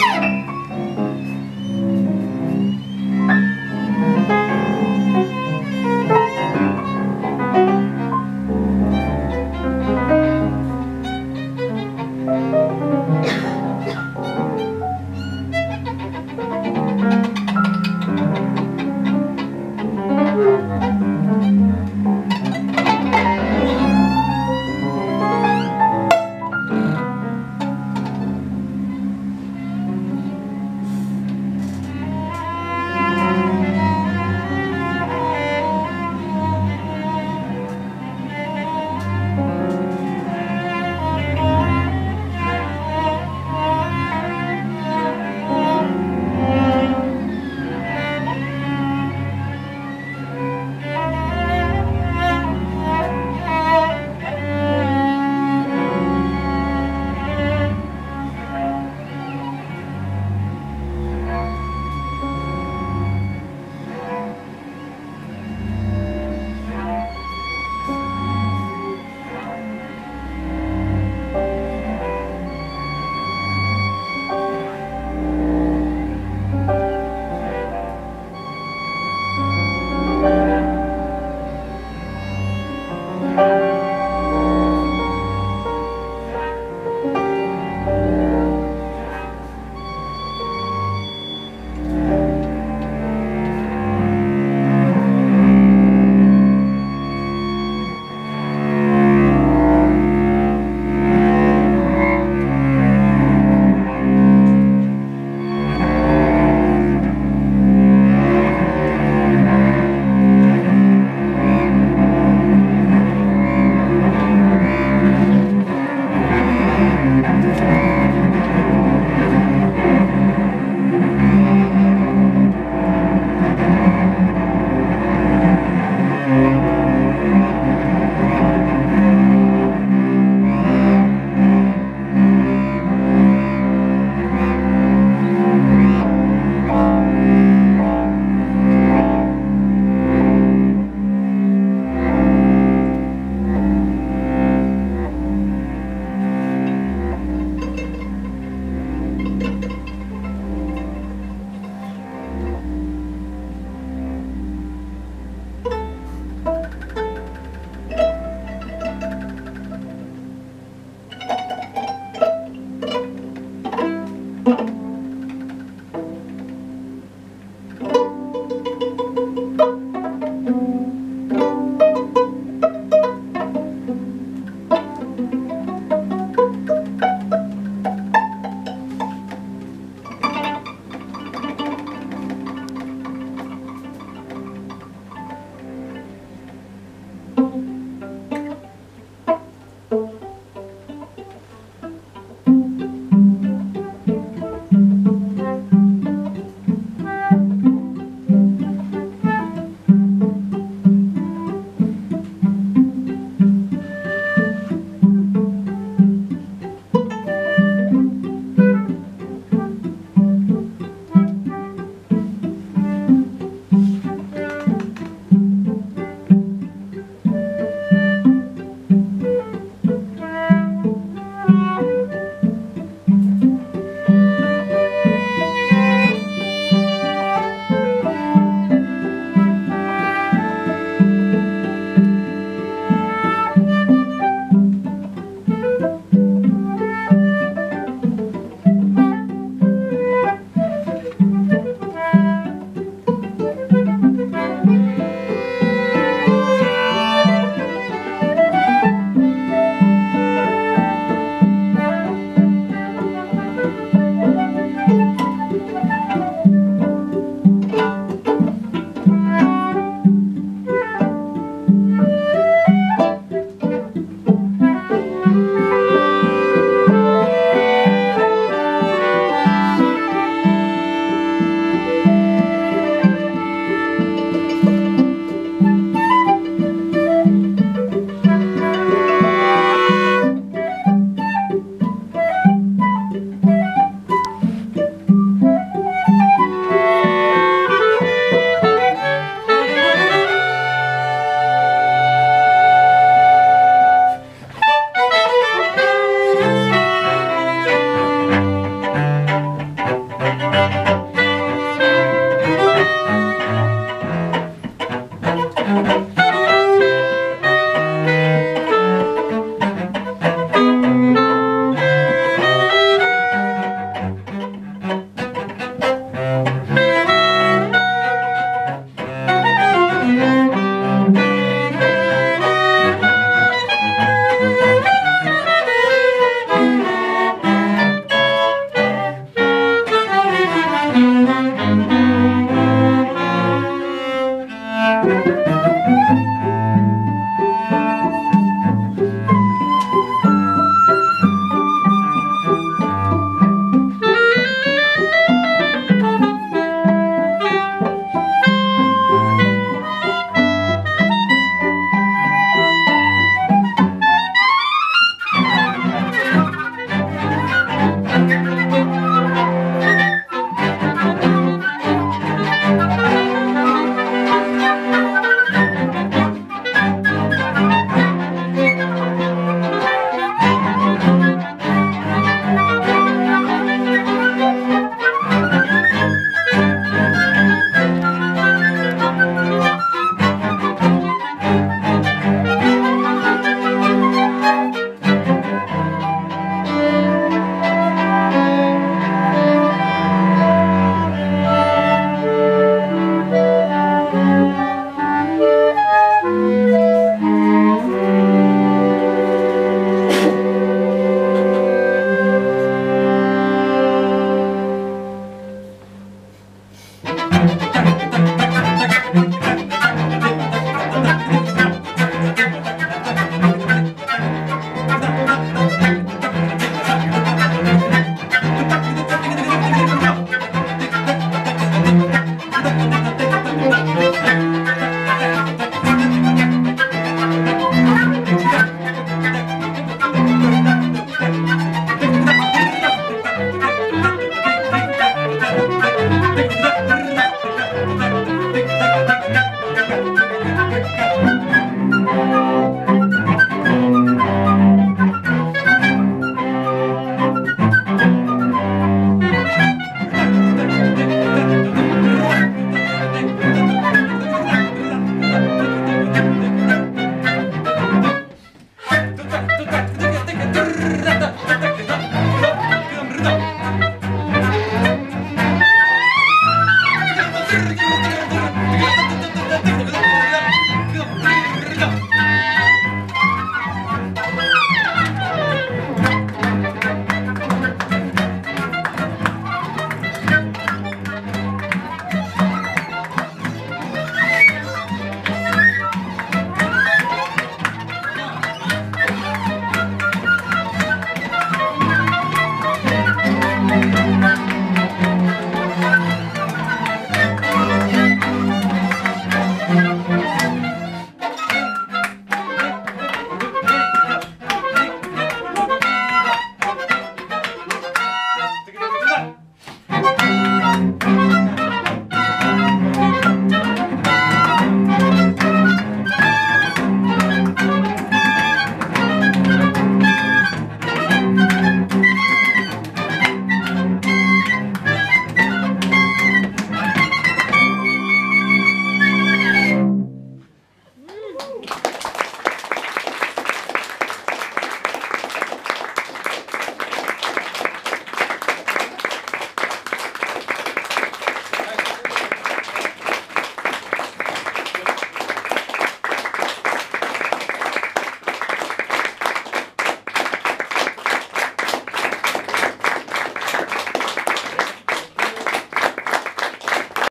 Woo!